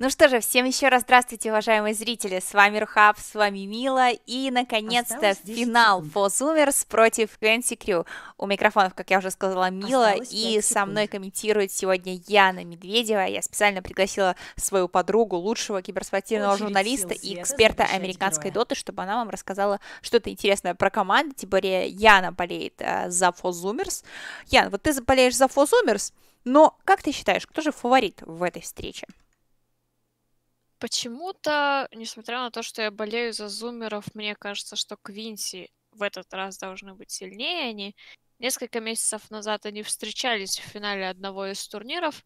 Ну что же, всем еще раз здравствуйте, уважаемые зрители. С вами Рухаб, с вами Мила. И, наконец-то, финал Фозумерс против Квенси Крю. У микрофонов, как я уже сказала, Мила. И со мной комментирует сегодня Яна Медведева. Я специально пригласила свою подругу, лучшего киберспортивного Очередь журналиста и эксперта американской доты, чтобы она вам рассказала что-то интересное про команду. Тем более Яна болеет э, за Фозумерс. Ян, вот ты болеешь за Фозумерс, но как ты считаешь, кто же фаворит в этой встрече? Почему-то, несмотря на то, что я болею за зумеров, мне кажется, что Квинси в этот раз должны быть сильнее. Они несколько месяцев назад они встречались в финале одного из турниров.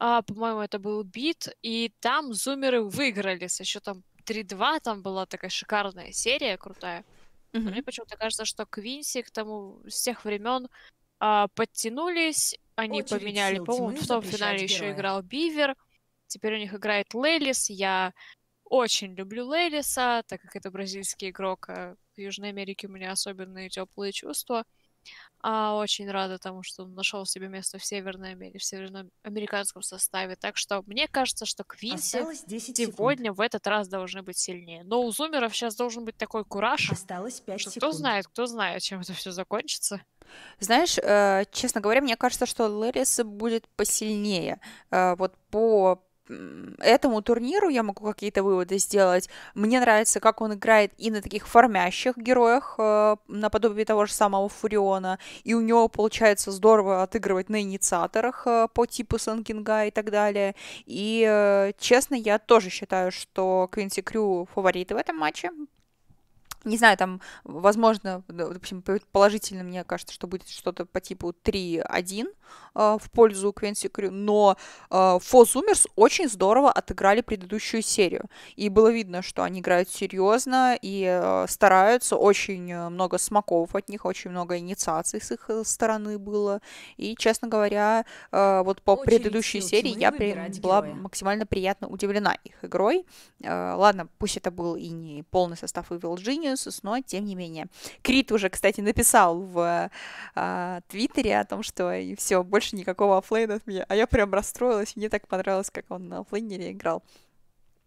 А, по-моему, это был бит, и там зумеры выиграли со счетом 3-2. Там была такая шикарная серия, крутая. Mm-hmm. Мне почему-то кажется, что Квинси к тому с тех времен а, подтянулись. Они Очередь поменяли, по-моему, в том финале еще играл Бивер. Теперь у них играет Лейлис. Я очень люблю Лейлиса, так как это бразильский игрок. А в Южной Америке у меня особенные теплые чувства. А, очень рада тому, что он нашел себе место в Северной Америке, в северноамериканском составе. Так что мне кажется, что Квинси сегодня секунд. в этот раз должны быть сильнее. Но у Зумеров сейчас должен быть такой кураж. Осталось 5 что секунд. Кто знает, кто знает, чем это все закончится. Знаешь, э, честно говоря, мне кажется, что Лерис будет посильнее. Э, вот по этому турниру я могу какие-то выводы сделать. Мне нравится, как он играет и на таких формящих героях, э, наподобие того же самого Фуриона, и у него получается здорово отыгрывать на инициаторах э, по типу Санкинга и так далее. И, э, честно, я тоже считаю, что Квинси Крю фавориты в этом матче, не знаю, там, возможно, допустим, положительно мне кажется, что будет что-то по типу 3-1 э, в пользу Квенси Крю, но э, Фоз Умерс очень здорово отыграли предыдущую серию. И было видно, что они играют серьезно и э, стараются, очень много смаков от них, очень много инициаций с их стороны было. И, честно говоря, э, вот по Очередь предыдущей серии я при, была максимально приятно удивлена их игрой. Э, ладно, пусть это был и не полный состав Evil Genius, Geniuses, но тем не менее. Крит уже, кстати, написал в а, Твиттере о том, что и все, больше никакого оффлейна от меня. А я прям расстроилась, мне так понравилось, как он на оффлейнере играл.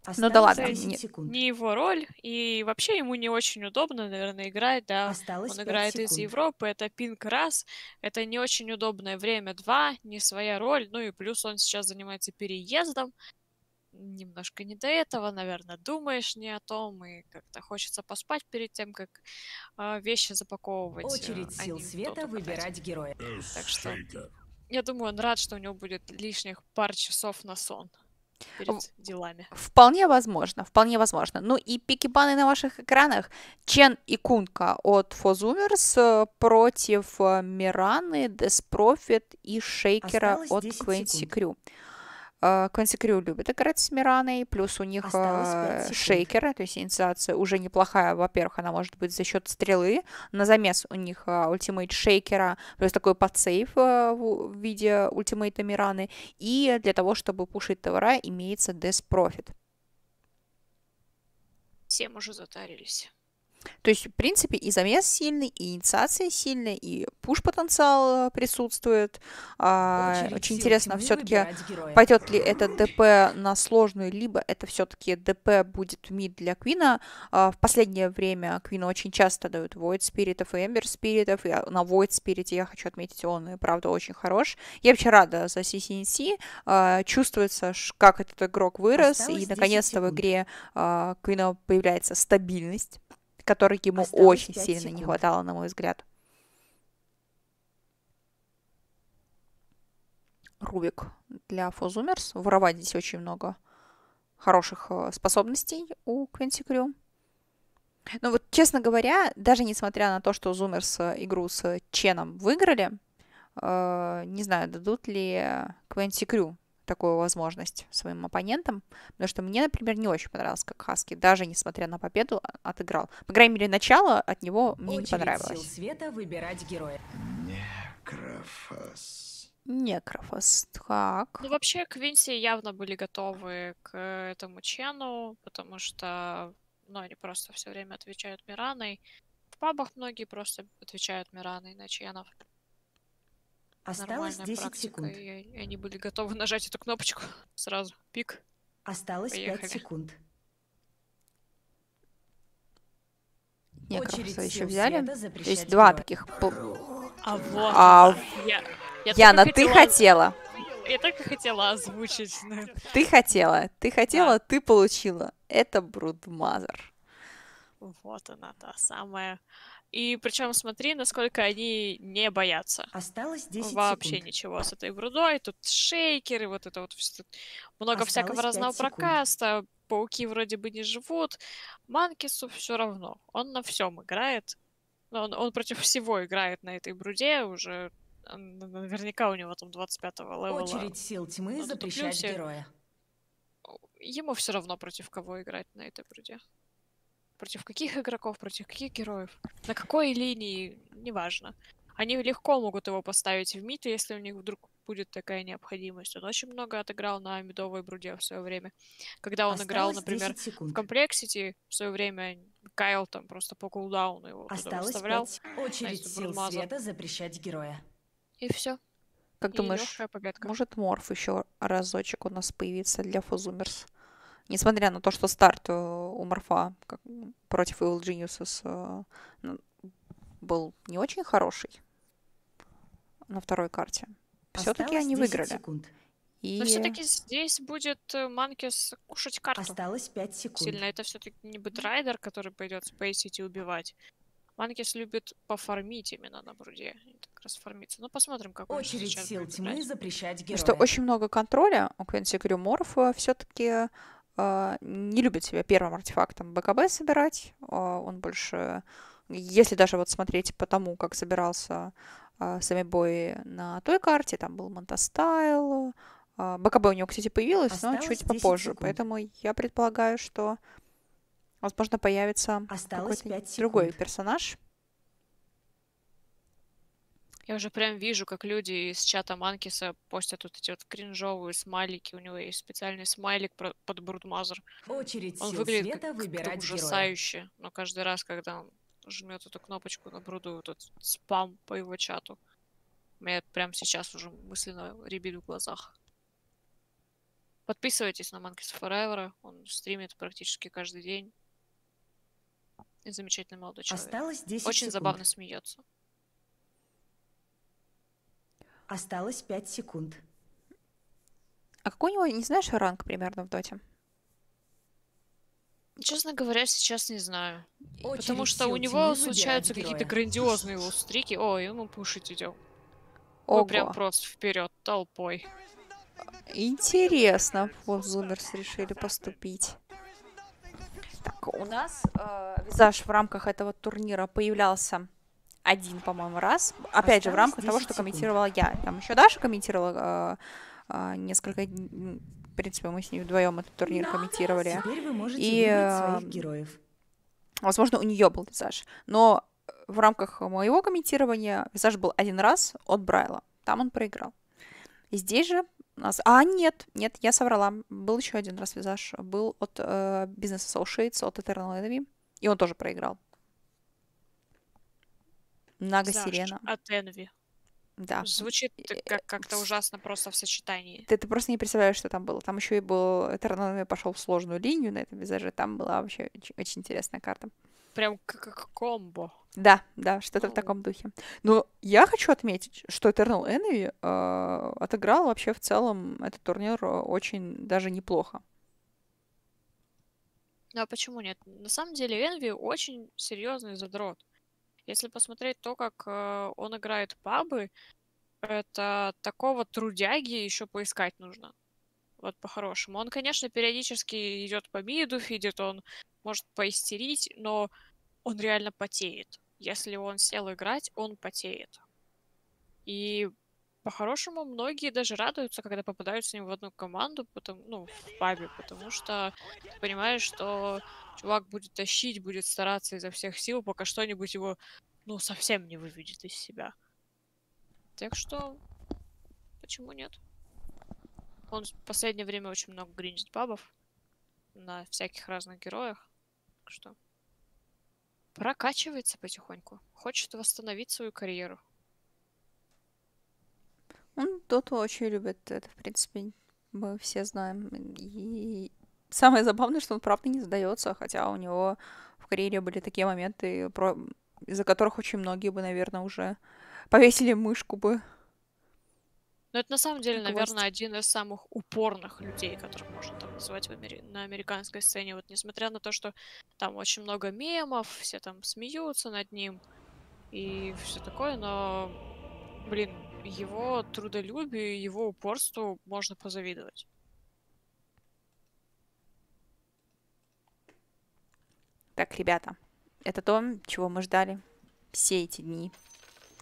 Осталось ну да ладно. Не, не его роль, и вообще ему не очень удобно, наверное, играть, да. Осталось Он играет секунд. из Европы, это пинг раз, это не очень удобное время два, не своя роль, ну и плюс он сейчас занимается переездом, немножко не до этого, наверное, думаешь не о том, и как-то хочется поспать перед тем, как э, вещи запаковывать. Э, Очередь а сил света выбирать героя. Так что я думаю, он рад, что у него будет лишних пар часов на сон перед делами. Вполне возможно, вполне возможно. Ну и пики-баны на ваших экранах. Чен и Кунка от 4 Zoomers э, против э, Мираны, Death Prophet и Шейкера Осталось от Quincy Crew. Квинси Крю любит играть с Мираной, плюс у них э, шейкеры, то есть инициация уже неплохая. Во-первых, она может быть за счет стрелы. На замес у них э, ультимейт шейкера, плюс такой подсейв в виде ультимейта Мираны. И для того, чтобы пушить товара, имеется Death Profit. Всем уже затарились. То есть, в принципе, и замес сильный, и инициация сильная, и пуш-потенциал э, присутствует. А, очень интересно, все-таки пойдет ли это ДП на сложную, либо это все-таки ДП будет мид для Квина. А, в последнее время Квину очень часто дают Void Спиритов и Эмбер Спиритов, и на Void Spirit я хочу отметить, он, правда, очень хорош. Я вообще рада за CCNC. А, чувствуется, как этот игрок вырос, Осталось и наконец-то в игре а, Квина появляется стабильность которой ему Осталось очень сильно секунд. не хватало, на мой взгляд. Рубик для Фозумерс. Воровать здесь очень много хороших э, способностей у Квинси Крю. Но вот, честно говоря, даже несмотря на то, что Зумерс э, игру с Ченом выиграли, э, не знаю, дадут ли Квенси Крю такую возможность своим оппонентам, потому что мне, например, не очень понравилось, как Хаски, даже несмотря на победу, а, отыграл. По крайней мере, начало от него мне Очередь не понравилось. Сил света выбирать героя. Некрофос. Некрофос, так. Ну, вообще, Квинси явно были готовы к этому чену, потому что, ну, они просто все время отвечают Мираной. В пабах многие просто отвечают Мираной на ченов. Осталось 10 практика, секунд. И, и они были готовы нажать эту кнопочку сразу. Пик. Осталось Поехали. 5 секунд. Очередь еще взяли. То есть два героя. таких. А вот. А. Я, я Яна, только ты хотела- хотела. Я только хотела озвучить. но Ты хотела. Ты хотела, ты получила. Это Broodmother. Вот она, та самая. И причем смотри, насколько они не боятся. Осталось 10 Вообще секунд. ничего с этой брудой. Тут шейкеры, вот это вот. Много всякого Осталось разного пять секунд. прокаста. Пауки вроде бы не живут. Манкису все равно. Он на всем играет. Но Он, он против всего играет на этой бруде уже. Наверняка у него там 25-го левела. Очередь сил тьмы запрещать плюсе. героя. Ему все равно против кого играть на этой бруде. Против каких игроков, против каких героев. На какой линии, неважно. Они легко могут его поставить в мид, если у них вдруг будет такая необходимость. Он очень много отыграл на мидовой бруде в свое время. Когда он играл, Осталось например, 10 в комплексити в свое время Кайл там просто по кулдауну его Осталось выставлял. 5. Очередь сил света запрещать героя. И все. Как И думаешь, может Морф еще разочек у нас появится для Фузумерс? Несмотря на то, что старт э, у Морфа как, против Evil Geniuses э, ну, был не очень хороший на второй карте. Все-таки они 10 выиграли. секунд. И Но все-таки здесь будет э, Monkeys кушать карту. Осталось 5 секунд. сильно. Это все-таки не Batrider, который пойдет спейсить и убивать. Monkeys любит пофармить именно на бруде. и Так расфармиться. Ну, посмотрим, как он Очередь сейчас сил будет тьмы играть. запрещать Потому героя. что очень много контроля у Quincy Crew Морф все-таки не любит себя первым артефактом BKB собирать. А, Он больше, если даже вот смотреть по тому, как собирался а, сами бои на той карте, там был Manta Style. а, BKB у него, кстати, появилось, но Осталось чуть 10 попозже. секунд. Поэтому я предполагаю, что, возможно, появится какой-то 5 другой персонаж. Я уже прям вижу, как люди из чата Манкиса постят вот эти вот кринжовые смайлики. У него есть специальный смайлик про- под Broodmother. Очередь Он выглядит света как- выбирать героя. ужасающе. Но каждый раз, когда он жмет эту кнопочку на бруду, вот этот спам по его чату. У меня прямо сейчас уже мысленно рябит в глазах. Подписывайтесь на Monkeys Forever. Он стримит практически каждый день. И замечательный молодой человек. Осталось 10 Очень секунд. забавно смеется. Осталось 5 секунд. А какой у него, не знаешь, ранг примерно в доте? Честно говоря, сейчас не знаю. Потому Очередь что у него случаются какие-то грандиозные лустрики. О, ему пушить идем. Мы прям Ого. просто вперед, толпой. Интересно, вот Зумерс решили поступить. Так, у нас э, визаж в рамках этого турнира появлялся один, по-моему, раз. Опять же, в Осталось рамках того, 10 что секунд. комментировала я. Там еще Даша комментировала э, э, несколько дней. В принципе, мы с ней вдвоем этот турнир комментировали. Теперь вы можете И, выбрать своих героев. Возможно, у нее был визаж. Но в рамках моего комментирования визаж был один раз от Брайла. Там он проиграл. И здесь же у нас... А, нет, нет, я соврала. Был еще один раз визаж. Был от э, Business Associates, от Eternal Enemy. И он тоже проиграл. Нага Заш, Сирена. От Envy. Да. Звучит как- как-то ужасно просто в сочетании. Ты, ты просто не представляешь, что там было. Там еще и был Enemy пошел в сложную линию на этом визаже. Там была вообще очень, очень интересная карта. Прям как, комбо. Да, да, что-то в таком духе. Но я хочу отметить, что Eternal Envy э, отыграл вообще в целом этот турнир э, очень даже неплохо. Ну а почему нет? На самом деле Envy очень серьезный задрот. Если посмотреть то, как э, он играет пабы, это такого трудяги еще поискать нужно. Вот по-хорошему. Он, конечно, периодически идет по миду, фидит, он может поистерить, но он реально потеет. Если он сел играть, он потеет. И по-хорошему многие даже радуются, когда попадают с ним в одну команду, потому, ну, в пабе, потому что понимаешь, что чувак будет тащить, будет стараться изо всех сил, пока что-нибудь его, ну, совсем не выведет из себя. Так что, почему нет? Он в последнее время очень много гринжит бабов на всяких разных героях. Так что прокачивается потихоньку. Хочет восстановить свою карьеру. Он Доту очень любит это, в принципе, мы все знаем. И самое забавное, что он правда не сдается, хотя у него в карьере были такие моменты, про... из-за которых очень многие бы, наверное, уже повесили мышку бы. Но это на самом деле, Гвоздь. наверное, один из самых упорных людей, которых можно там назвать в Амери- на американской сцене. Вот несмотря на то, что там очень много мемов, все там смеются над ним и все такое, но, блин, его трудолюбию, его упорству можно позавидовать. Так, ребята, это то, чего мы ждали все эти дни,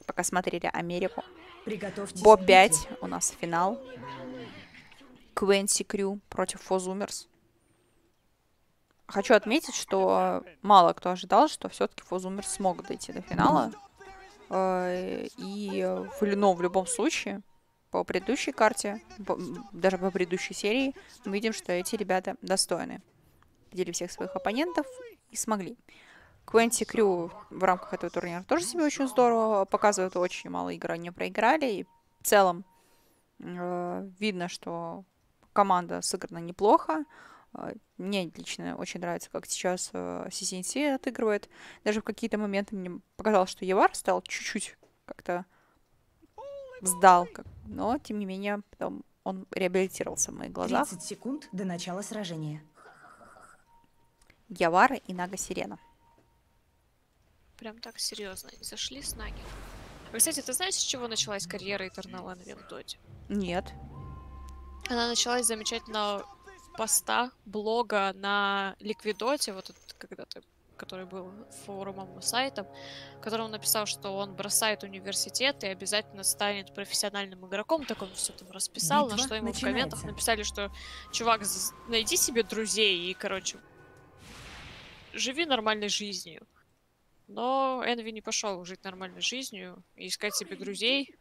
пока смотрели Америку. Бо к 5 битве. у нас финал. Квенси Крю против Фозумерс. Хочу отметить, что мало кто ожидал, что все-таки Фозумерс смогут дойти до финала. Э, И в, но в любом случае, по предыдущей карте, по- даже по предыдущей серии, мы видим, что эти ребята достойны. Победили всех своих оппонентов и смогли. Квенти Крю в рамках этого турнира тоже себе очень здорово показывают. Очень мало игр они проиграли. И в целом э, видно, что команда сыграна неплохо. Э, Мне лично очень нравится, как сейчас э, CCNC отыгрывает. Даже в какие-то моменты мне показалось, что Евар стал чуть-чуть как-то сдал. Но, тем не менее, потом он реабилитировался в моих глазах. 30 секунд до начала сражения. Явара и Нага Сирена. Прям так серьезно. Они зашли с Наги. Вы, кстати, ты знаешь, с чего началась карьера Eternal Envy в Доте? Нет. Она началась с замечательного поста, блога на Ликвидоте, вот этот когда-то, который был форумом, сайтом, в котором он написал, что он бросает университет и обязательно станет профессиональным игроком, так он все там расписал, на Битва что ему в комментах начинается. написали, что чувак, найди себе друзей и, короче, живи нормальной жизнью. Но Энви не пошел жить нормальной жизнью и искать себе друзей.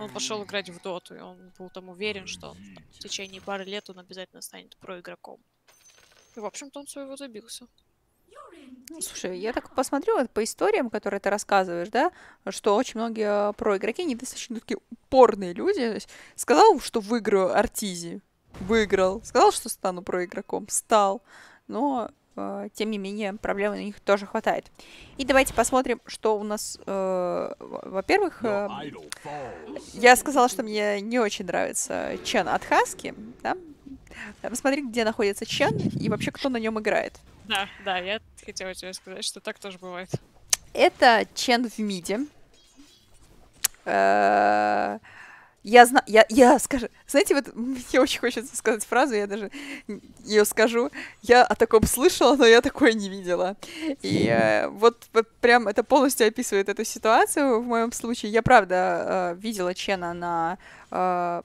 Он пошел играть в доту, и он был там уверен, что он там в течение пары лет он обязательно станет проигроком. И, в общем-то, он своего добился. Ну, Слушай, я так посмотрю по историям, которые ты рассказываешь, да, что очень многие проигроки, они достаточно такие упорные люди. Есть сказал, что выиграю Артизи, выиграл. Сказал, что стану проигроком, стал. Но, тем не менее, проблем у них тоже хватает. И давайте посмотрим, что у нас, э, во- во-первых, э, я сказала, что мне не очень нравится Чен от Хаски, да? Посмотри, где находится Чен и вообще кто на нем играет. Да, да, я хотела тебе сказать, что так тоже бывает. Это Чен в миде. Э, Я знаю, я, я скажу, знаете, вот мне очень хочется сказать фразу, я даже ее скажу. Я о таком слышала, но я такое не видела. И э, вот, вот прям это полностью описывает эту ситуацию в моем случае. Я правда э, видела Чена на э,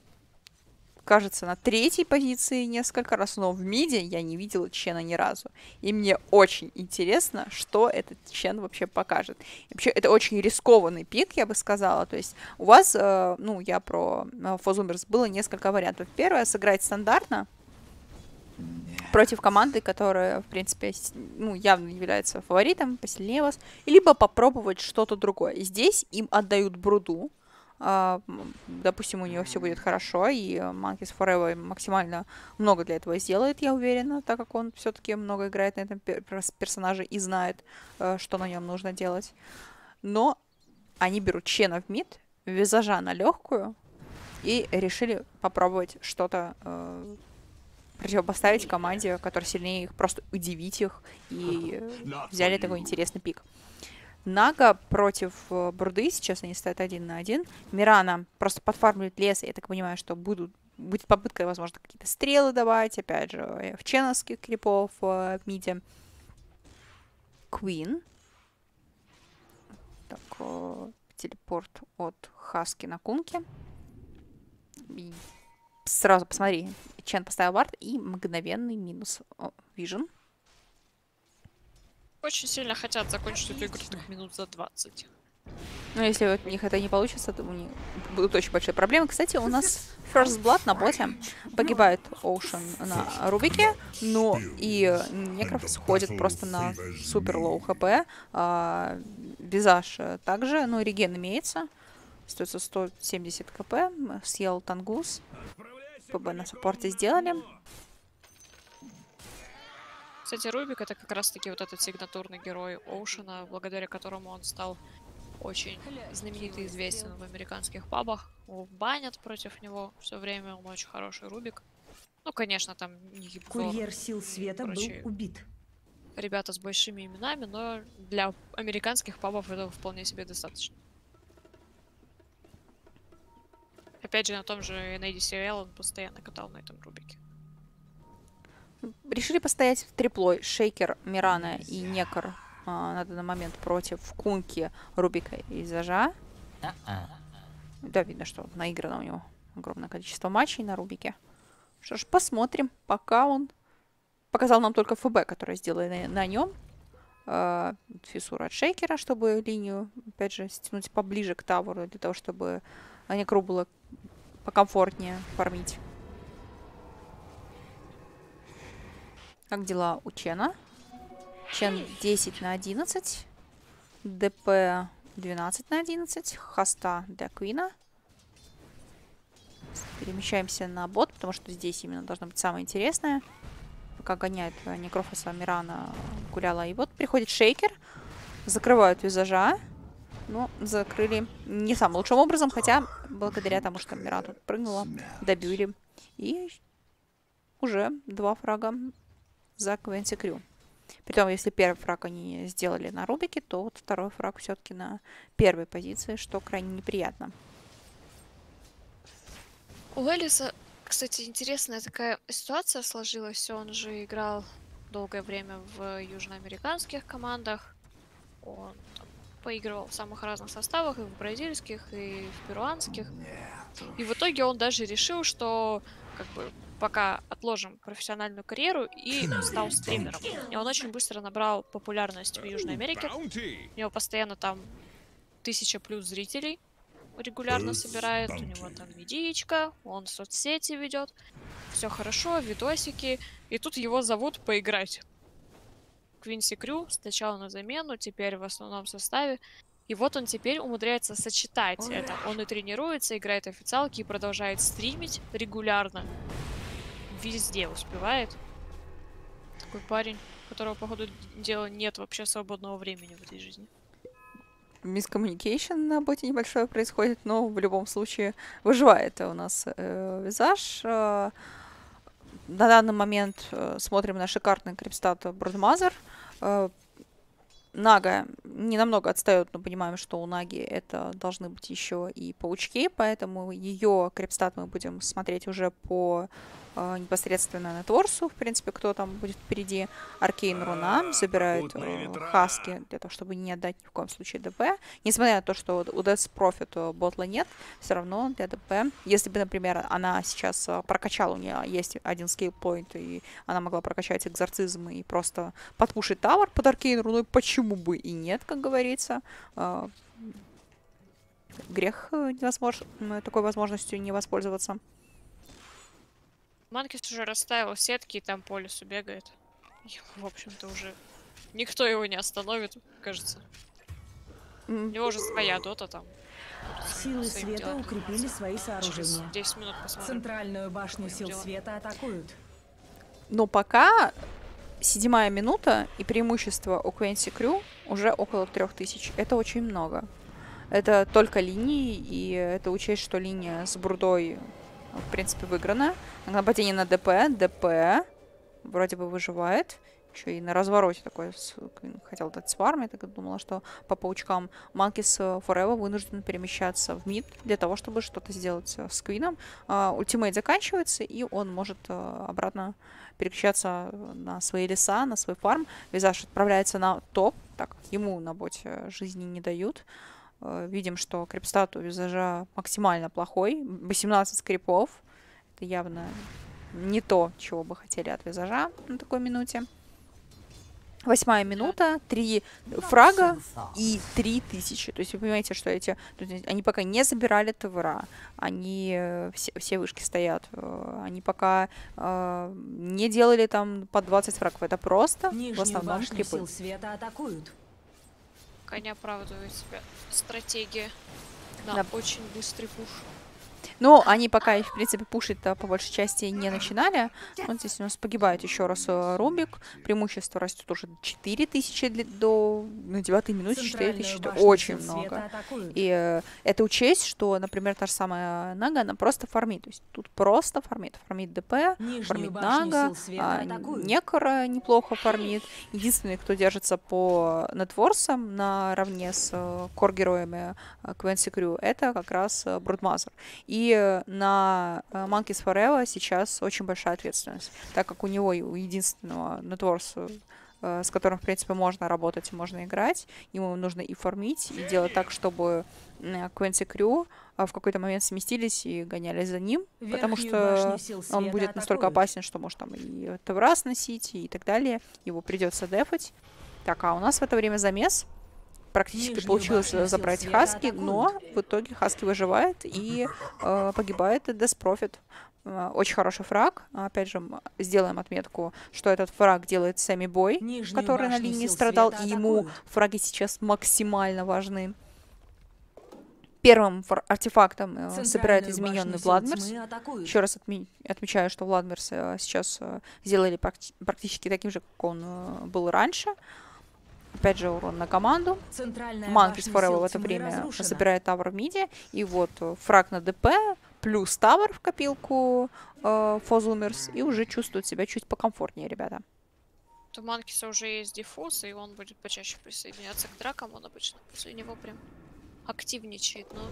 кажется, на третьей позиции несколько раз, но в миде я не видела Чена ни разу. И мне очень интересно, что этот Чен вообще покажет. И вообще, это очень рискованный пик, я бы сказала. То есть у вас, э, ну, я про э, Фозумерс, было несколько вариантов. Первое, сыграть стандартно, против команды, которая, в принципе, ну, явно является фаворитом, посильнее вас, либо попробовать что-то другое. Здесь им отдают Бруду, допустим, у нее все будет хорошо, и э, Monkeys Forever максимально много для этого сделает, я уверена, так как он все-таки много играет на этом пер- перс- персонаже и знает, э, что на нем нужно делать. Но они берут Чена в мид, визажа на легкую, и решили попробовать что-то э, противопоставить команде, которая сильнее их, просто удивить их, и э, взяли такой интересный пик. Нага против э, Бурды, сейчас они стоят один на один. Мирана просто подфармливает лес, я так понимаю, что будут будет попытка, возможно, какие-то стрелы давать, опять же, э, в ченовских крипов э, в миде. Квин. Так, телепорт от Хаски на Кунке. И сразу посмотри, Чен поставил вард и мгновенный минус Vision. Очень сильно хотят закончить эту игру так минут за 20. Но если вот у них это не получится, то у них будут очень большие проблемы. Кстати, у нас First Blood на боте. Погибает Оушен на Рубике, но и Некров сходит просто на супер low HP. А, Визаж также, ну, реген имеется. Остается 170 HP. Съел Тангус. ПБ на саппорте сделали. Кстати, Рубик это как раз-таки вот этот сигнатурный герой Оушена, благодаря которому он стал очень знаменитый и известен в американских пабах. Его банят против него все время, он очень хороший Рубик. Ну, конечно, там не Курьер сил света был убит. ребята с большими именами, но для американских пабов этого вполне себе достаточно. Опять же, на том же Сериал он постоянно катал на этом Рубике. Решили постоять в триплой Шейкер, Мирана и Некор а, на данный момент против Кунки, Рубика и Зажа. Да, видно, что наиграно у него огромное количество матчей на Рубике. Что ж, посмотрим, пока он показал нам только ФБ, которое сделали на, на нем. Э, фиссура от Шейкера, чтобы линию, опять же, стянуть поближе к Тавору, для того, чтобы Некру было покомфортнее фармить. Как дела у Чена? Чен 10 на 11. ДП 12 на 11. Хоста для Квина. Перемещаемся на бот, потому что здесь именно должно быть самое интересное. Пока гоняет Некрофоса, Мирана, Гуляла. И вот приходит Шейкер. Закрывают визажа. Ну, закрыли не самым лучшим образом, хотя благодаря тому, что Миран тут прыгнула, добили. И уже два фрага за Квенси Крю. Притом, если первый фраг они сделали на Рубике, то вот второй фраг все-таки на первой позиции, что крайне неприятно. У Элиса, кстати, интересная такая ситуация сложилась. Он же играл долгое время в южноамериканских командах. Он там поигрывал в самых разных составах, и в бразильских, и в перуанских. И в итоге он даже решил, что как бы пока отложим профессиональную карьеру и стал стримером. И он очень быстро набрал популярность в Южной Америке. У него постоянно там тысяча плюс зрителей регулярно собирает. У него там медичка, он соцсети ведет. Все хорошо, видосики. И тут его зовут поиграть. Квинси Крю сначала на замену, теперь в основном составе. И вот он теперь умудряется сочетать это. Он и тренируется, играет официалки и продолжает стримить регулярно. Везде успевает. Такой парень, которого, походу, дела нет вообще свободного времени в этой жизни. Мискоммуникейшн на боте небольшое происходит, но в любом случае выживает у нас э, визаж. Э, на данный момент э, смотрим на шикарный крипстат Broodmother. Э, Нага не намного отстает, но понимаем, что у Наги это должны быть еще и паучки, поэтому ее крипстат мы будем смотреть уже по э, непосредственно нетворсу, в принципе, кто там будет впереди. Arcane Руна забирает э, Хаски для того, чтобы не отдать ни в коем случае ДП. Несмотря на то, что у Death Profit ботла нет, все равно для ДП, если бы, например, она сейчас э, прокачала, у нее есть один скейл-поинт, и она могла прокачать экзорцизм и просто подпушить тавер под Аркейн Руной, почему бы и нет, как говорится. Э, грех э, невозмож... такой возможностью не воспользоваться. Манкис уже расставил сетки и там по лесу бегает. Ему, в общем-то, уже никто его не остановит, кажется. У него уже своя дота там. Силы света делом укрепили свои Через сооружения. 10 минут посмотрим. Центральную башню сил дела. света атакуют. Но пока седьмая минута и преимущество у Квенси Крю уже около трех тысяч. Это очень много. Это только линии, и это учесть, что линия с Бурдой, в принципе, выиграна. Нападение на ДП, ДП вроде бы выживает. Еще и на развороте такой хотел дать сварм. Я так думала, что по паучкам Манкис Форева вынужден перемещаться в мид для того, чтобы что-то сделать э, с Квином. А, ультимейт заканчивается, и он может э, обратно переключаться на свои леса, на свой фарм. Визаж отправляется на топ, так ему на боте жизни не дают. Э, Видим, что крипстат у визажа максимально плохой. 18 скрипов. Это явно не то, чего бы хотели от визажа на такой минуте. Восьмая минута, три фрага и три тысячи. То есть вы понимаете, что эти... Они пока не забирали ТВРа, они э, все, все вышки стоят, э, они пока э, не делали там по 20 фрагов. Это просто в Нижнюю основном башню скрипы. сил света атакуют. Не оправдывает себя стратегия на Да. очень быстрый пуш. Но они пока, в принципе, пушить по большей части не начинали. Вот здесь у нас погибает еще раз э, Рубик. Преимущество растет уже 4000 для, до на 9 минуте 4000. Это очень много. И э, это учесть, что, например, та же самая Нага, она просто фармит. То есть тут просто фармит. Фармит ДП, Нижнюю фармит Нага, а. Некора неплохо фармит. Единственный, кто держится по нетворсам наравне с э, кор-героями Quincy Crew, это как раз Broodmother. И на э, Monkeys Forever сейчас очень большая ответственность, так как у него у единственного нетворса э, с которым, в принципе, можно работать можно играть. Ему нужно и фармить, и делать так, чтобы э, Quincy Crew в какой-то момент сместились и гонялись за ним, потому Верхнюю что башню сил он будет настолько атакуют. опасен, что может там и тавера сносить и так далее. Его придется дефать. Так, а у нас в это время замес. Практически получилось э, забрать Хаски, но в итоге Хаски выживает и э, погибает Profit. Э, Очень хороший фраг. Опять же, сделаем отметку, что этот фраг делает Сэмми Бой, Нижнюю который на линии страдал, и ему атакуют. фраги сейчас максимально важны. Первым артефактом э, собирает измененный атакуют. Еще раз отме- отмечаю, что Владмирс э, сейчас сделали практи- практически таким же, как он был раньше. Опять же, урон на команду. Манкис сил в это время разрушена. собирает тавр в миде. И вот э, фраг на ДП, плюс тавр в копилку э, Фозумерс. И уже чувствуют себя чуть покомфортнее, ребята. У Манкиса уже есть диффуз, и он будет почаще присоединяться к дракам. Он обычно после него прям активничает, но...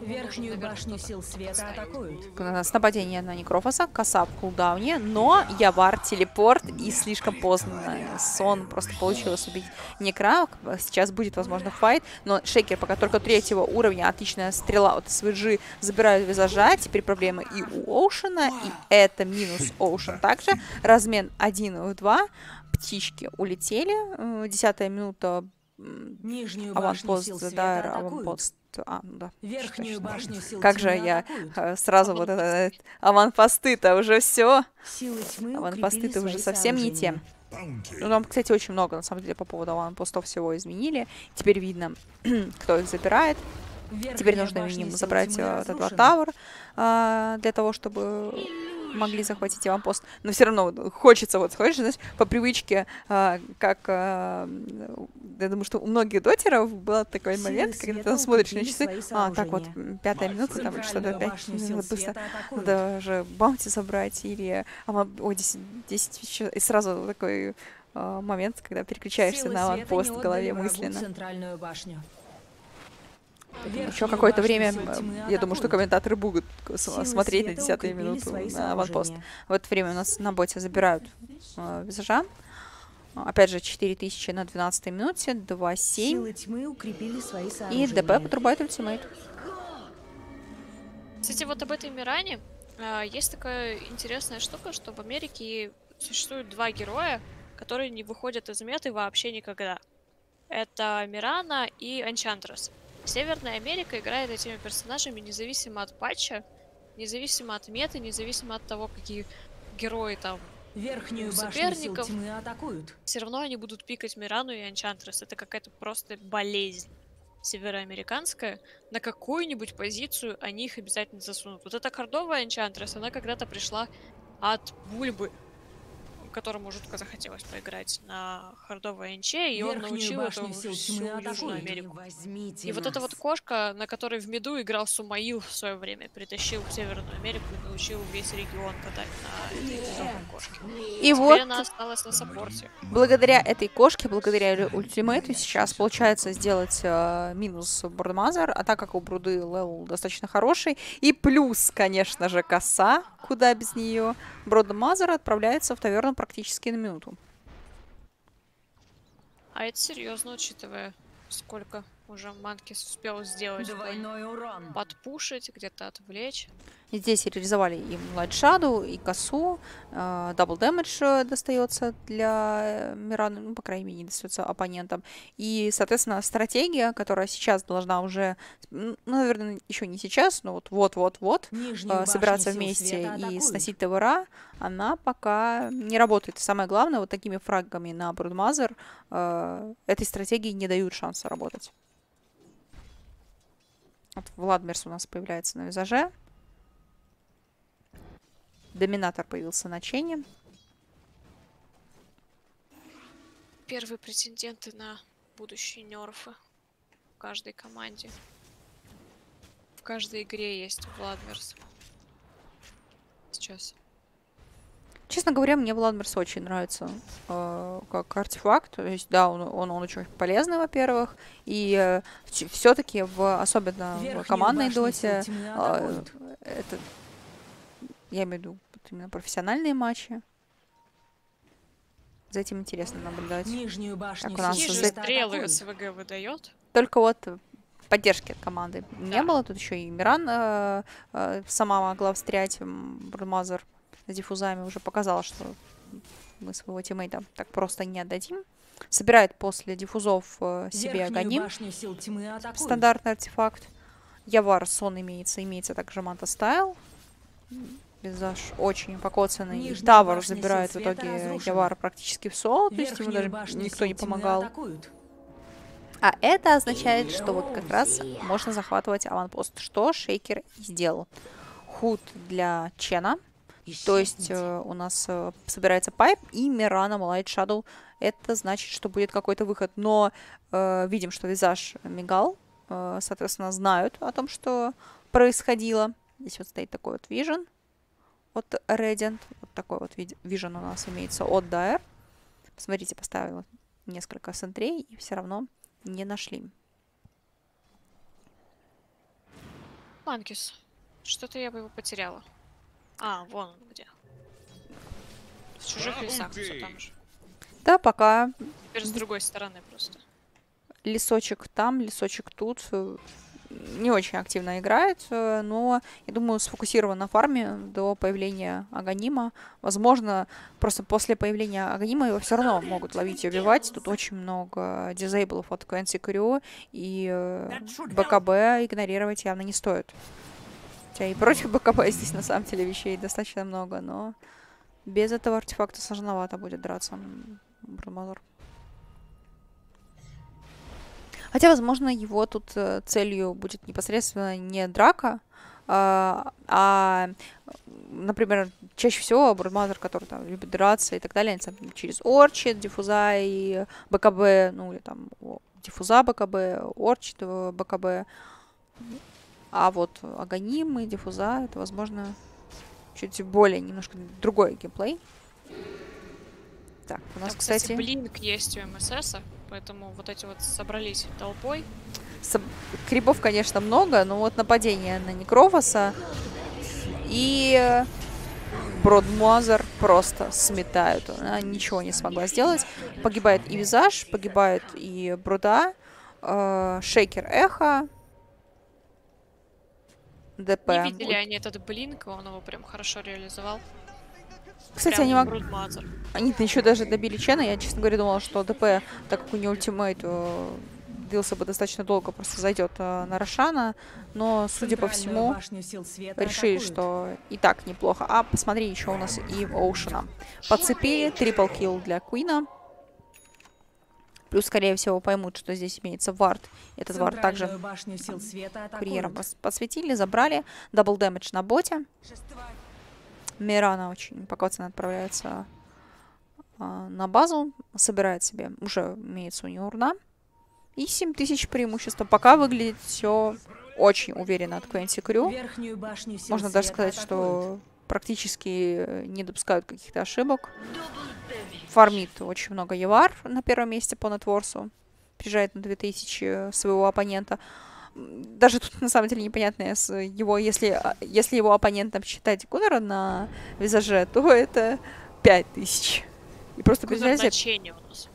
Верхнюю башню сил света атакуют. У нас нападение на Некрофоса, коса в кулдауне, но Явар телепорт и слишком поздно. Сон просто получилось убить Некра. Сейчас будет, возможно, файт, но Шейкер пока только третьего уровня, отличная стрела от СВГ забирают визажа. Теперь проблемы и у Оушена, и это минус Оушен также. Размен 1 в 2. Птички улетели. Э, Десятая минута. Нижнюю башню Аванпост, сил да, аванпост. А, ну да. Верхнюю точно. башню сил Как же я атакуют. э, сразу вот это аванпосты-то уже все. Силы Аванпосты-то уже совсем не те. Ну, там, кстати, очень много, на самом деле, по поводу аванпостов всего изменили. Теперь видно, кто их забирает. Верхняя Теперь нужно минимум забрать э, этот разрушена. тавр а, для того, чтобы могли захватить аванпост. Но все равно вот хочется, вот хочешь, знаешь, по привычке, а, как а, я думаю, что у многих дотеров был такой Силы момент, когда ты там смотришь на часы, а, так вот, пятая минута, там или что-то сил вот быстро надо же баунти забрать или ава- ой, 10, 10 ещё- и сразу такой а, момент, когда переключаешься Силы на аванпост в голове мысленно. Центральную башню. Еще какое-то время, э, я думаю, что комментаторы будут смотреть на света десятую укрепили минуту свои на аванпост. В это время у нас на боте забирают э, визажа. Опять же, 4000 на 12 минуте, 2-7. Силы тьмы укрепили свои И. ДП подрубает ультимейт. Кстати, вот об этой Миране а, есть такая интересная штука, что в Америке существует два героя, которые не выходят из меты вообще никогда. Это Мирана и Анчантрес. Северная Америка играет этими персонажами независимо от патча, независимо от меты, независимо от того, какие герои там. Верхнюю соперников. тьмы атакуют. Все равно они будут пикать Мирану и Анчантрес. Это какая-то просто болезнь североамериканская. На какую-нибудь позицию они их обязательно засунут. Вот эта кордовая Анчантрес, она когда-то пришла от Бульбы, которому жутко захотелось поиграть на хардовой энче, и он Верхнюю научил башню этому сил всю Южную. Америку. Возьмите И вот эта нас. вот кошка, на которой в меду играл Сумаил в свое время, притащил в Северную Америку и научил весь регион катать на этой безумной кошке. И Теперь вот она осталась на саппорте. благодаря этой кошке, благодаря ультимейту сейчас получается сделать э, минус Broodmother, а так как у Бруды level достаточно хороший, и плюс, конечно же, коса, куда без нее, Broodmother отправляется в таверну практически на минуту. А это серьезно, учитывая, сколько уже Monkeys успел сделать. Двойной урон. Подпушить, где-то отвлечь. И здесь реализовали и Light Shadow, и косу. damage э, достается для э, Мираны, ну, по крайней мере, не достается оппонентам. И, соответственно, стратегия, которая сейчас должна уже, ну, наверное, еще не сейчас, но вот вот-вот-вот, э, собираться вместе и сносить тавера, она пока не работает. Самое главное, вот такими фрагами на Broodmother этой стратегии не дают шанса работать. Вот Владмерс у нас появляется на визаже. Доминатор появился на чене. Первые претенденты на будущие нерфы в каждой команде. В каждой игре есть Владмерс. Сейчас. Честно говоря, мне Владмерс очень нравится э, как артефакт. То есть, да, он, он, он очень полезный, во-первых. И э, все-таки, в, особенно в командной доте, сил тьмы э, это, я имею в виду вот именно профессиональные матчи. За этим интересно наблюдать. Нижнюю башню Так, у нас сил Какие за- же света стрелы. SVG выдает? Только вот поддержки от команды не Да. было. Тут еще и Мирана э, э, сама могла встрять. Broodmother с диффузами уже показала, что мы своего тиммейта так просто не отдадим. Собирает после диффузов э, себе Aghanim. Стандартный артефакт. Яварсон имеется. Имеется также Manta Style. Visage очень покоцанный. Нижняя tower забирает в итоге разрушена. Явар практически в соло. То есть ему даже никто не помогал. атакуют. А это означает, что вот как раз можно захватывать аванпост, что Шейкер и сделал. Hood для Чена, то есть э, у нас э, собирается pipe и Мирана Малайт Shadow. Это значит, что будет какой-то выход. Но э, видим, что визаж мигал. э, соответственно, знают о том, что происходило. Здесь вот стоит такой вот вижен от Radiant. Вот такой вот вижен у нас имеется от Dire. Посмотрите, поставила несколько сентрей и все равно не нашли. Манкис. Что-то я бы его потеряла. А, вон он где. В чужих лесах все там же. Да, пока Теперь с другой стороны просто. лесочек там, лесочек тут. Не очень активно играет, но, я думаю, сфокусирован на фарме до появления Аганима. Возможно, просто после появления Аганима его все равно могут ловить и убивать. Тут очень много дизейблов от Квенси Крю, и э, БКБ игнорировать явно не стоит. Хотя и против BKB здесь на самом деле вещей достаточно много, но без этого артефакта сложновато будет драться м, Хотя, возможно, его тут э, целью будет непосредственно не драка, а, а, например, чаще всего Broodmother, который там любит драться и так далее, они там через Orchid, Диффуза и BKB, ну или там Диффуза BKB, Orchid э, BKB. А вот Аганим и Диффуза, это, возможно, чуть более немножко другой геймплей. Так, у нас, Там, кстати, кстати... блинк есть у МСС, поэтому вот эти вот собрались толпой. Соб- Крибов, конечно, много, но вот нападение на Некрофоса и э, Бродмазер просто сметают. Она ничего не смогла сделать. Погибает и Визаж, погибает и Бруда, э, Шейкер Echo, DP. Не видели они этот blink, он его прям хорошо реализовал. Кстати, Прям они, мог- Broodmother. они еще даже добили Чена. Я, честно говоря, думала, что DP, так как у него ультимейт э, длился бы достаточно долго, просто зайдет э, на Рошана. Но, судя по всему, башню сил света решили, атакуют. что и так неплохо. А посмотри, еще у нас и Оушена. Подцепили, triple kill для Quinn'а. Плюс, скорее всего, поймут, что здесь имеется ward. Этот ward также света курьером подсветили, забрали. Double damage на боте. Мирана очень покоцанная отправляется а, на базу. Собирает себе, уже имеется у нее урна. И 7000 преимущества. Пока выглядит все очень уверенно от Quincy Crew. Можно даже сказать, что практически э, не допускают каких-то ошибок. Фармит очень много Евар на первом месте по нетворсу. Приезжает на 2000 своего оппонента. Даже тут на самом деле непонятно с его, если, а, если его оппонентом считать Гуннера на визаже, то это 5000. И просто Куда представляете, значение у нас?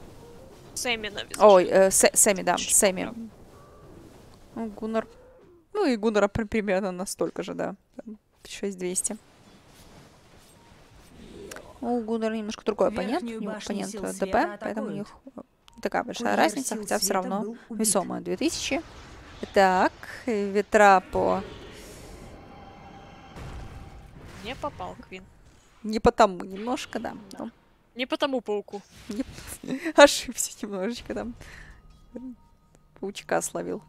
Сэмми на визаже. Ой, э, Сэ- Сэмми, да, Сэмми. Ну, Гуннар. Ну и Гуннера при- примерно настолько же, да. Там 6200. У Гуннера немножко другой оппонент. У него оппонент э, ДП, поэтому у них э, такая большая Курьер разница, хотя все равно весомая. 2000. Так, ветра по... Не попал Квин. Не потому немножко, да. Ну, Не по тому пауку. не- Ошибся немножечко там. Паучка словил.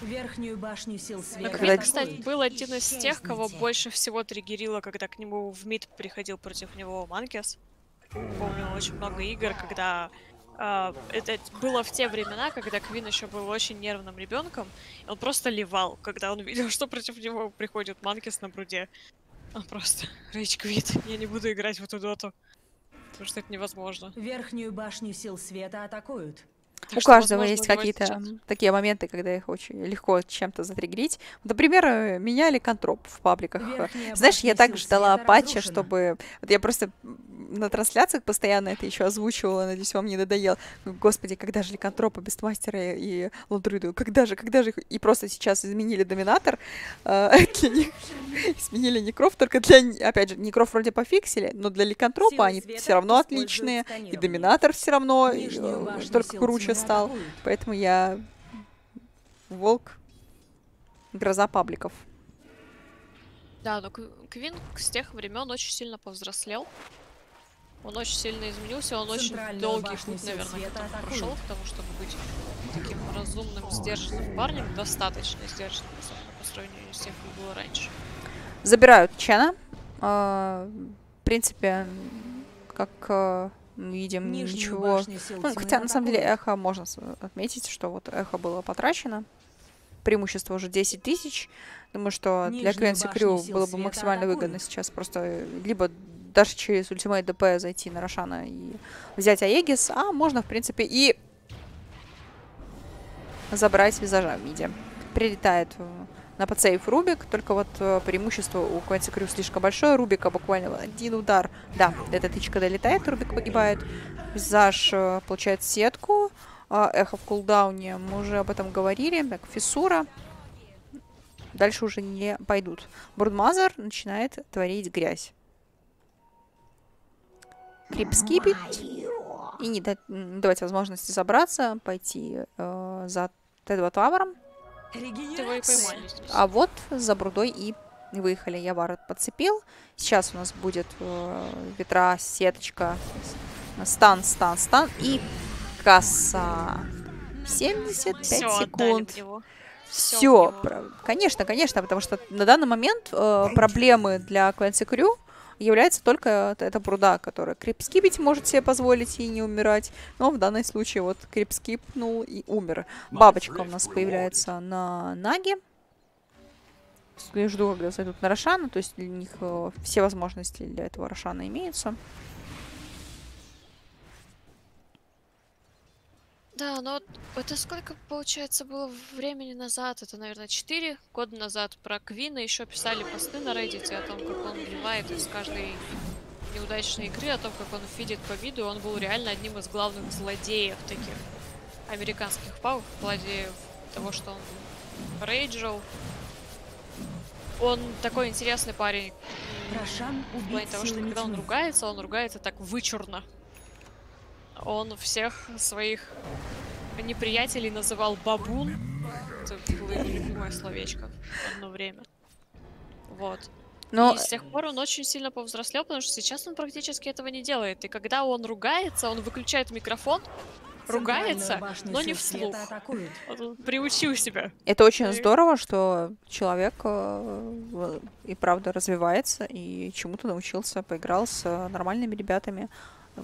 Верхнюю башню сил света когда- Квин, кстати, был один из тех, кого больше всего триггерило, когда к нему в мид приходил против него Манкес. Помню очень много игр, когда это было в те времена, когда Квин еще был очень нервным ребенком, он просто ливал, когда он видел, что против него приходит Манкес на бруде. Он просто рейдж квит, я не буду играть в эту доту. Потому что это невозможно. Верхнюю башню сил света атакуют. У что, каждого есть какие-то такие моменты, когда их очень легко чем-то затригрить. Например, э, меняли контроп в пабликах. Верхняя Знаешь, я так ждала патча, чтобы... Вот я просто на трансляциях постоянно это еще озвучивала, надеюсь, вам не надоел. Господи, когда же ликантропа, Бестмастера и Лундрыду? Когда же, когда же. И просто сейчас изменили доминатор э, для них. Изменили некров только для... Опять же, некров вроде пофиксили, но для ликантропа они все равно отличные. И доминатор все равно э, только круче стал. Поэтому я волк, гроза пабликов. Да, но Квин с тех времен очень сильно повзрослел. Он очень сильно изменился, он очень долгий путь, наверное, атакуют. прошел, потому чтобы быть таким разумным, сдержанным парнем, достаточно сдержанным, по сравнению с тем, как было раньше. Забирают Чена. А, В принципе, как мы видим, Нижнюю ничего... Ну, хотя, на самом деле, эхо можно с- отметить, что вот эхо было потрачено. Преимущество уже 10 тысяч. Думаю, что для Нижнюю Квенси башню Крю было бы максимально атакуют. выгодно сейчас просто э, либо даже через ультимейт ДП зайти на Рошана и взять Аегис, а можно, в принципе, и забрать визажа в миде. Прилетает э, на подсейв Рубик, только вот э, преимущество у Квенси Крю слишком большое. Рубика буквально один удар. Да, эта тычка долетает, Рубик погибает. Визаж э, получает сетку. А, Эхо в cooldown е, мы уже об этом говорили. Так, Fissure. Дальше уже не пойдут. Broodmother начинает творить грязь. Крип скипить. И не дать, не давать возможности забраться, пойти э, за Т2 tower ом. Регенерация. А вот за брудой и выехали. Я вар подцепил. Сейчас у нас будет э, ветра, сеточка, стан, стан, стан и касса. 75 Всё отдали секунд. Все, конечно, конечно, потому что на данный момент э, проблемы для Квенси Крю является только эта бруда, которая крипскипить может себе позволить и не умирать. Но в данном случае вот крипскипнул и умер. Бабочка у нас появляется на Наге. Я жду, когда зайдут на Рошана, то есть для них э, все возможности для этого Рошана имеются. Да, но это сколько, получается, было времени назад? Это, наверное, 4 года назад про Квина еще писали посты на Reddit о том, как он вливает из каждой неудачной игры, о том, как он фидит по виду. Он был реально одним из главных злодеев таких американских павов, в плане того, что он рейджил. Он такой интересный парень. Рошан в плане того, что когда он ругается, он ругается так вычурно. Он всех своих неприятелей называл бабун. Это было его любимое словечко в одно время. Вот. Но И с тех пор он очень сильно повзрослел, потому что сейчас он практически этого не делает. И когда он ругается, он выключает микрофон, ругается, но не вслух. он приучил себя. Это очень И- здорово, что человек э, и правда развивается и чему-то научился, поиграл с нормальными ребятами,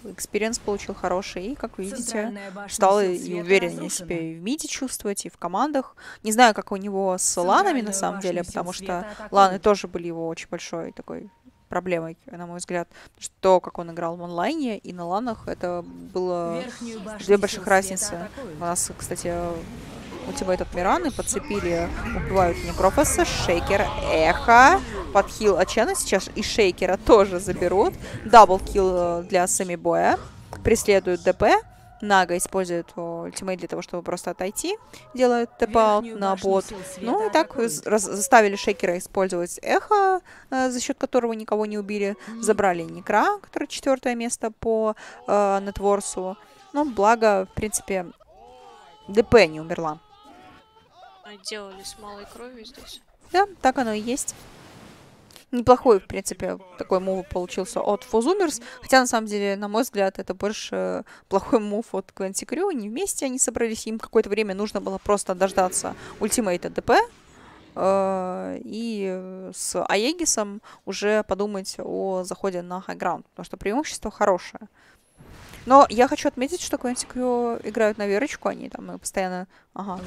experience получил хороший, и, как видите, Центральная башня стал и увереннее себя и в миде чувствовать, и в командах. Не знаю, как у него с ланами, на самом деле, потому что ланы тоже были его очень большой такой проблемой, на мой взгляд. Что то, как он играл в онлайне и на ланах, это было две больших разницы. У нас, кстати, ультимейт от Мираны подцепили, убивают Некрофоса, Шейкера, Эхо, подхил от Чена сейчас и Шейкера тоже заберут. Double kill для SammyBoy'я, преследуют DP. Нага использует о, ультимейт для того, чтобы просто отойти, делает TP out на бот. Ну и так заставили Шейкера использовать эхо, э, за счет которого никого не убили. Забрали Некра, который четвертое место по э, нетворсу. Но благо, в принципе, ДП не умерла. Делались малой кровью здесь. Да, так оно и есть. неплохой, в принципе, такой мув получился от Фозумерс. Хотя, на самом деле, на мой взгляд, это больше плохой мув от Квенси Крю. Не вместе они собрались, им какое-то время нужно было просто дождаться ультимейта ДП, э, и с Аегисом уже подумать о заходе на хайграунд, потому что преимущество хорошее. Но я хочу отметить, что Quantic играют на верочку, они там э, постоянно... Ага.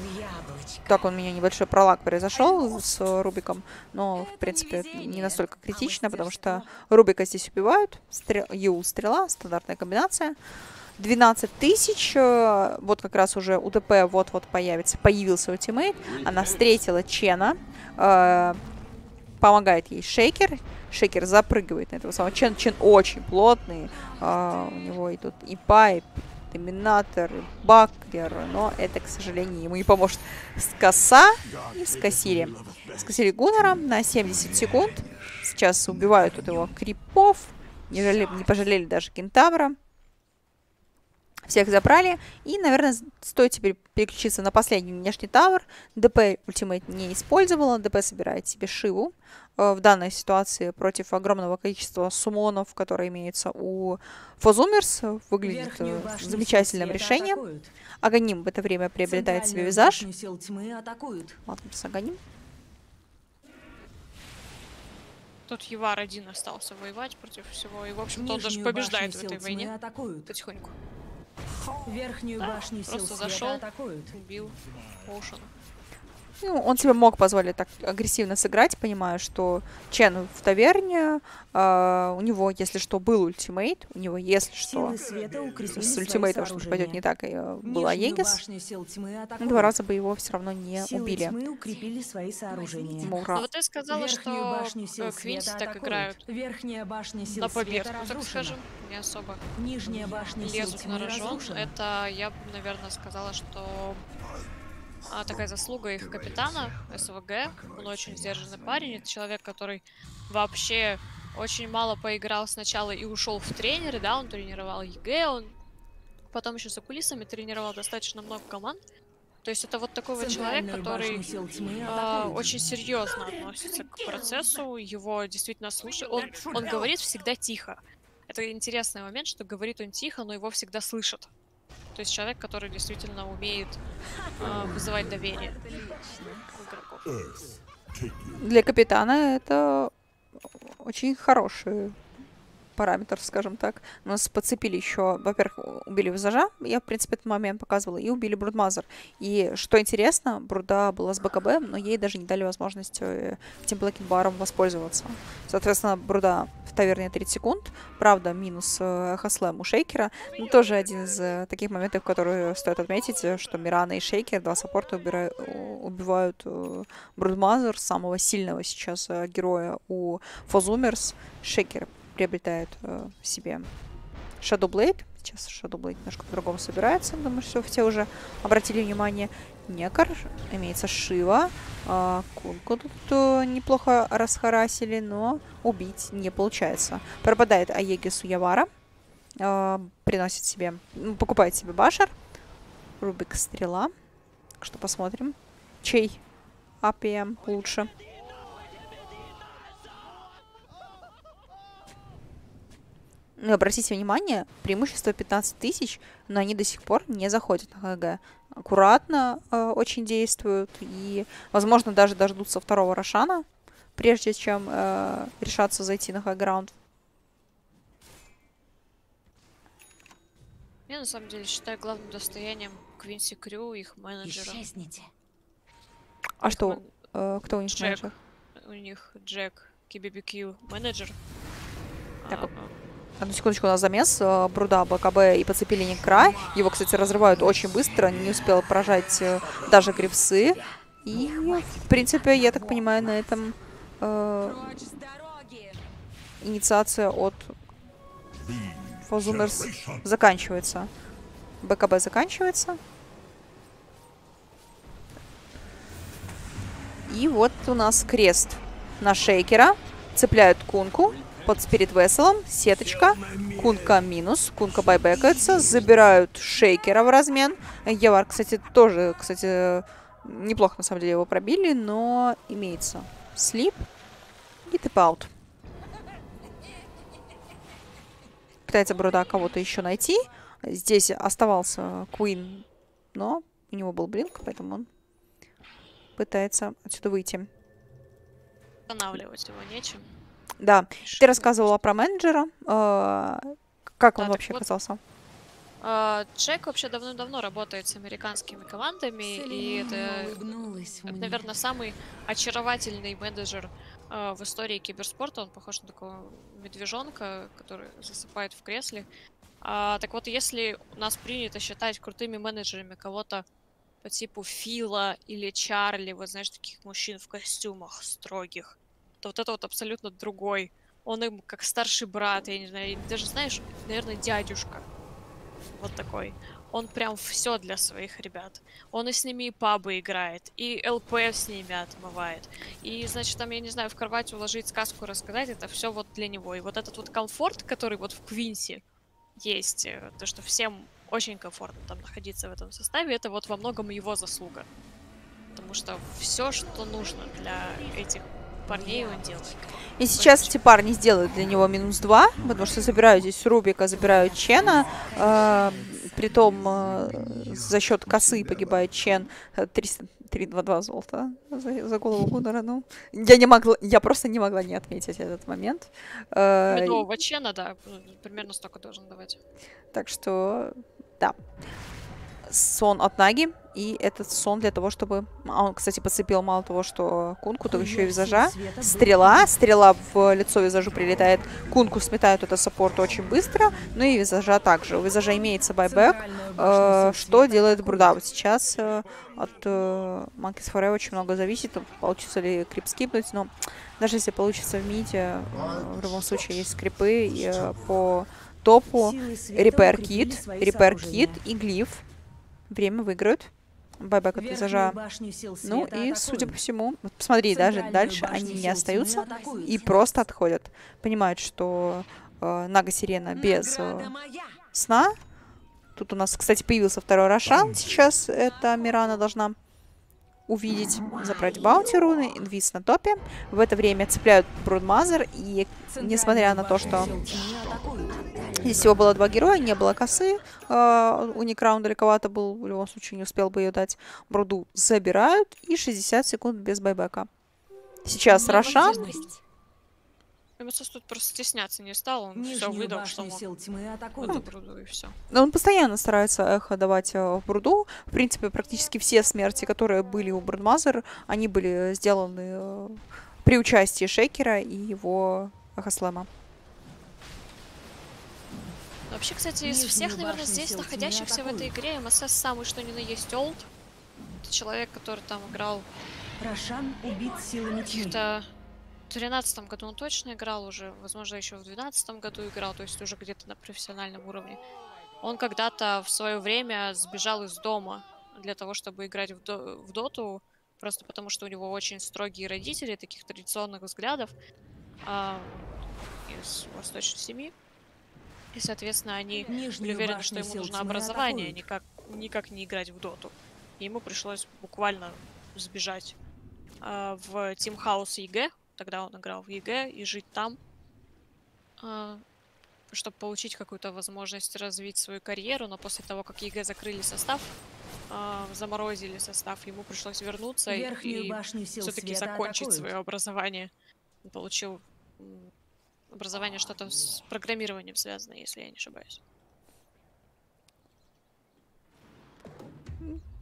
Так, у меня небольшой пролаг произошел с Рубиком, но, в принципе, не настолько критично, потому что Рубика здесь убивают, стрел... Юл стрела, стандартная комбинация. 12 тысяч, э, вот как раз уже у ДП вот-вот появится, появился ультимейт, она встретила Чена, э, помогает ей Шейкер, Шейкер запрыгивает на этого самого Чена. Чен очень плотный. А, у него и тут и pipe, dominator, и buckler. Но это, к сожалению, ему не поможет. Скоса и скосили. Скосили Gunnar'а на 70 секунд. Сейчас убивают тут его крипов. Не, жалели, не пожалели даже кентавра. Всех забрали. И, наверное, стоит теперь переключиться на последний внешний тавр. ДП ультимейт не использовала. ДП собирает себе Шиву. Э, в данной ситуации против огромного количества сумонов, которые имеются у Фозумерс, выглядит э, замечательным решением. Атакуют. Аганим в это время приобретает себе визаж. Ладно, с Аганим. Тут Евар один остался воевать против всего, и, в общем-то, он даже побеждает в этой войне атакуют. потихоньку. Верхнюю да, башню просто сил зашел, атакуют. убил Оушена. Ну, он себе мог позволить так агрессивно сыграть, понимая, что Чен в таверне, э, у него, если что, был ультимейт, у него, если что, с ультимейтом что-то пойдет не так, и э, была Егис, два раза бы его все равно не Силы убили. укрепили свои сооружения. Мура. Ну, вот ты сказала, что э, Квинси так играют Верхняя башня сил на победу, так скажем, не особо Нижняя башня лезут на рожон. Это я бы, наверное, сказала, что а, такая заслуга их капитана SVG. Он очень сдержанный парень. Это человек, который вообще очень мало поиграл сначала и ушел в тренеры, да, он тренировал EG, он потом еще за кулисами тренировал достаточно много команд. То есть это вот такой вот человек, который э, очень серьезно относится к процессу, его действительно слушает. Он, он говорит всегда тихо. Это интересный момент, что говорит он тихо, но его всегда слышат. То есть человек, который действительно умеет э, вызывать доверие Для капитана это очень хороший параметр, скажем так. Нас подцепили еще, во-первых, убили Visage'а, я, в принципе, этот момент показывала, и убили Broodmother. И, что интересно, Бруда была с BKB, но ей даже не дали возможность э, этим Black King Bar ом воспользоваться. Соответственно, Бруда в таверне 30 секунд, правда, минус э, Echo Slam у Шейкера, но тоже один из э, таких моментов, которые стоит отметить, что Мирана и Шейкер, два саппорта, убивают Broodmother, самого сильного сейчас героя у 4 Zoomers. Шейкер приобретает э, себе Shadow Blade. Сейчас Shadow Blade немножко по-другому собирается. Думаю, что все уже обратили внимание. Некар, имеется Шива. Э, Кунку тут э, неплохо расхарасили, но убить не получается. Пропадает Aegis у Явара. Э, приносит себе, покупает себе Basher. Рубик Стрела. Так что посмотрим, чей APM лучше. Ну, обратите внимание, преимущество 15 тысяч, но они до сих пор не заходят на ХГ. Аккуратно э, очень действуют и, возможно, даже дождутся второго Рошана, прежде чем э, решаться зайти на хайграунд. Я на самом деле считаю главным достоянием Квинси Крю их менеджера. Исчезните. А их что, мен... э, кто у них Джек. менеджер? У них Джек, KBBQ менеджер. Так, а, Одну секундочку, у нас замес. Э, Бруда, БКБ и подцепили Некра. Его, кстати, разрывают очень быстро. Не успел прожать э, даже грифсы. И, в принципе, я так понимаю, на этом э, инициация от Фозумерс заканчивается. БКБ заканчивается. И вот у нас крест на шейкера. Цепляют кунку под Spirit Vessel ом, сеточка, кунка минус, кунка байбекается, забирают шейкера в размен. Явар, кстати, тоже, кстати, неплохо на самом деле его пробили, но имеется sleep. И TP out. Пытается Бруда кого-то еще найти. Здесь оставался Куин, но у него был blink, поэтому он пытается отсюда выйти. Останавливать его нечем. Да, ты рассказывала про менеджера. э, Как он вообще оказался? А, Джек вообще давно-давно работает с американскими командами, и это, наверное, самый очаровательный менеджер а, в истории киберспорта. Он похож на такого медвежонка, который засыпает в кресле. А, так вот, если у нас принято считать крутыми менеджерами кого-то по типу Фила или Чарли, вот знаешь, таких мужчин в костюмах строгих, то вот это вот абсолютно другой. Он им как старший брат, я не знаю, даже, знаешь, наверное, дядюшка. Вот такой. Он прям все для своих ребят. Он и с ними и пабы играет, и ЛП с ними отмывает. И, значит, там, я не знаю, в кровать уложить сказку рассказать, это все вот для него. И вот этот вот комфорт, который вот в Квинсе есть, э, то, что всем очень комфортно там находиться в этом составе, это вот во многом его заслуга. Потому что все, что нужно для этих парней, он делает. И сейчас эти парни сделают для него минус 2, потому что забирают здесь Рубика, забирают Чена. э, притом э, за счет косы погибает Чен. Э, 300 322 золота за, за голову Гуннера. Ну, я не могла, я просто не могла не отметить этот момент. Э, Медового чена, да, м, примерно столько должен давать. Так что, да. Сон от Наги. И этот сон для того, чтобы... А он, кстати, подцепил мало того, что Кунку, так еще и визажа. Стрела. Стрела в лицо визажу прилетает. Кунку сметает этот саппорт очень быстро. Ну и визажа также. У визажа имеется байбек. Э, Что делает. Бруда? Вот сейчас э, от э, Monkeys Forever очень много зависит. Получится ли крип скипнуть. Но даже если получится в миде, э, в любом случае есть скрипы э, по топу. Свои Repair сооружения. Kit и Глиф. Время выиграют. Байбек от сил Ну и, атакуют. судя по всему, вот посмотри, даже дальше они не остаются и просто отходят. Понимают, что э, Нага Сирена без э, сна. Тут у нас, кстати, появился второй Рошан. Сейчас это Мирана должна увидеть, забрать баунти руны, инвиз на топе. В это время цепляют Брудмазер, и несмотря на то, что Здесь всего было два героя, не было косы. э, у Некра, он далековато был, в любом случае не успел бы ее дать. Бруду забирают и 60 секунд без байбека. Сейчас Рошан. МСС тут просто стесняться не стал, он все Нижнюю выдал, что мог. сил тьмы Вот атакуют. и все. Но он постоянно старается эхо давать э, в Бруду. В принципе, практически все смерти, которые были у Брудмазер, они были сделаны э, при участии Шейкера и его эхослэма. Вообще, кстати, из всех, наверное, здесь находящихся в этой игре, МСС самый что ни на есть олд. Это человек, который там играл Рошан убит силами каких-то... В 13 году он точно играл уже, возможно, еще в 12 году играл, то есть уже где-то на профессиональном уровне. Он когда-то в свое время сбежал из дома для того, чтобы играть в, до- в доту, просто потому что у него очень строгие родители, таких традиционных взглядов, а, из восточной семьи. И, соответственно, они были Нижнюю уверены, что ему нужно образование, никак, никак не играть в доту. И ему пришлось буквально сбежать а, в Team House EG, тогда он играл в EG, и жить там, чтобы получить какую-то возможность развить свою карьеру, но после того, как EG закрыли состав, а, заморозили состав, ему пришлось вернуться и- Верхнюю и сил все-таки закончить атакуют. свое образование. Он получил образование что-то с программированием связано, если я не ошибаюсь.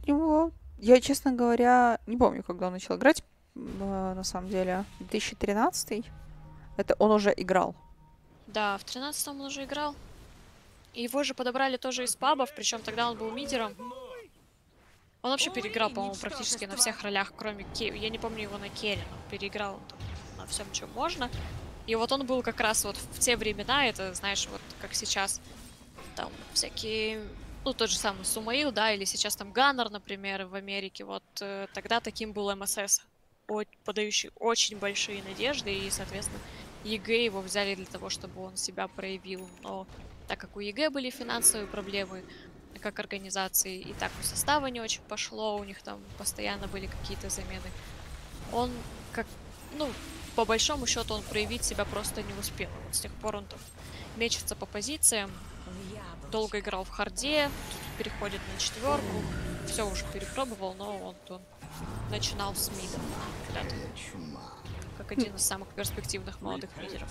Его... Я, честно говоря, не помню, когда он начал играть. э, На самом деле, 2013 Это он уже играл. Да, в 13-м он уже играл. И его же подобрали тоже из пабов, причем тогда он был мидером. Он вообще переиграл, по-моему, практически на всех ролях, кроме Ке... Я не помню его на Керри, но переиграл он там на всем, чем можно. И вот он был как раз вот в те времена, это, знаешь, вот как сейчас, там всякие, ну, тот же самый Сумаил, да, или сейчас там Ганнер, например, в Америке, вот э, тогда таким был МСС, о- подающий очень большие надежды, и, соответственно, EG его взяли для того, чтобы он себя проявил, но так как у EG были финансовые проблемы, как организации, и так у состава не очень пошло, у них там постоянно были какие-то замены. Он как, ну, по большому счету он проявить себя просто не успел. Вот с тех пор он там мечется по позициям, долго играл в харде, переходит на четверку, все уже перепробовал, но он, он начинал с мида. Как один из самых перспективных молодых лидеров.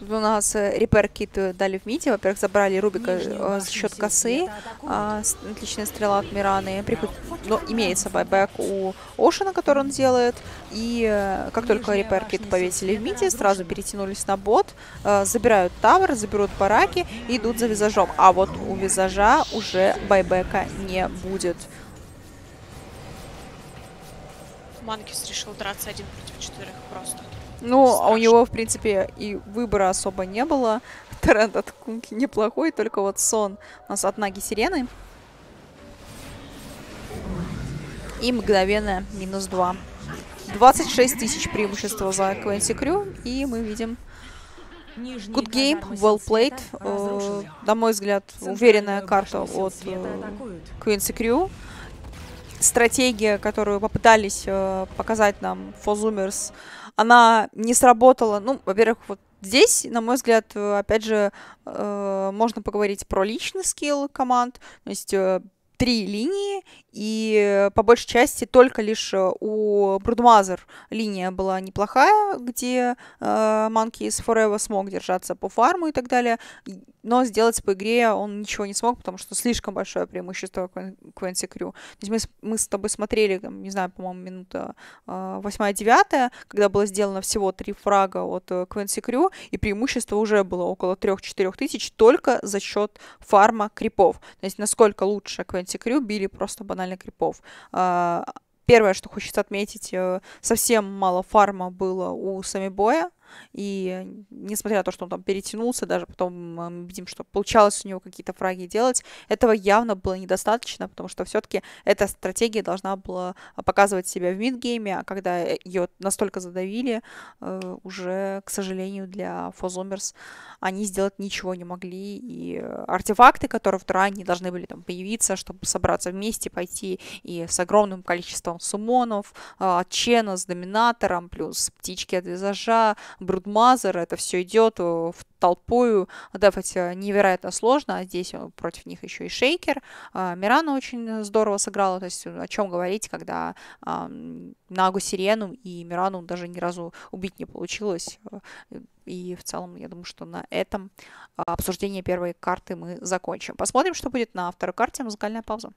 У нас э, репер кит э, дали в мите. Во-первых, забрали Рубика э, за счет косы. А, отличная стрела от Мираны. Приходит, но имеется байбек у Ошина, который он делает. И как только репер кит повесили в мите, сразу перетянулись на бот. забирают тавер, заберут бараки и идут за визажом. А вот у визажа уже байбека не будет. Манкис решил драться один против четверых просто. Ну, а у него, в принципе, и выбора особо не было. Тренд от Кунки неплохой, только вот сон у нас от Наги Сирены. И мгновенно минус 2. 26 тысяч преимущества за Квенси Крю, и мы видим good game, well played. разрушены. на мой взгляд, уверенная карта от э. Quincy Crew. Стратегия, которую попытались э, показать нам 4 Zoomers, она не сработала. Ну, во-первых, вот здесь, на мой взгляд, э, опять же, э, можно поговорить про личный скилл команд. То есть э, три линии, и э, по большей части только лишь э, у Брудмазер линия была неплохая, где э, Monkeys Forever смог держаться по фарму и так далее, но сделать по игре он ничего не смог, потому что слишком большое преимущество Квенси Крю. То есть мы, мы с тобой смотрели, там, не знаю, по-моему, минута э, восьмая-девятая, когда было сделано всего три фрага от Квенси Крю, и преимущество уже было около 3-4 тысяч только за счет фарма крипов. То есть насколько лучше Квенти Крю били просто банально крипов. А, Первое, что хочется отметить, э, совсем мало фарма было у Самибоя, и несмотря на то, что он там перетянулся, даже потом э, мы видим, что получалось у него какие-то фраги делать, этого явно было недостаточно, потому что все-таки эта стратегия должна была показывать себя в мидгейме, а когда ее настолько задавили, э, уже, к сожалению, для Фозумерс они сделать ничего не могли, и э, артефакты, которые в Туране должны были там появиться, чтобы собраться вместе, пойти и с огромным количеством сумонов, от Чена с Доминатором, плюс птички от визажа, Брудмазер, это все идет в толпою, дефать э, невероятно сложно, а здесь э, против них еще и Шейкер. А, Мирана очень здорово сыграла, то есть э, о чем говорить, когда ам, Нагу Сирену и Мирану даже ни разу убить не получилось. Э, И в целом, я думаю, что на этом а, обсуждение первой карты мы закончим. Посмотрим, что будет на второй карте. Музыкальная пауза.